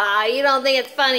Ah, you don't think it's funny.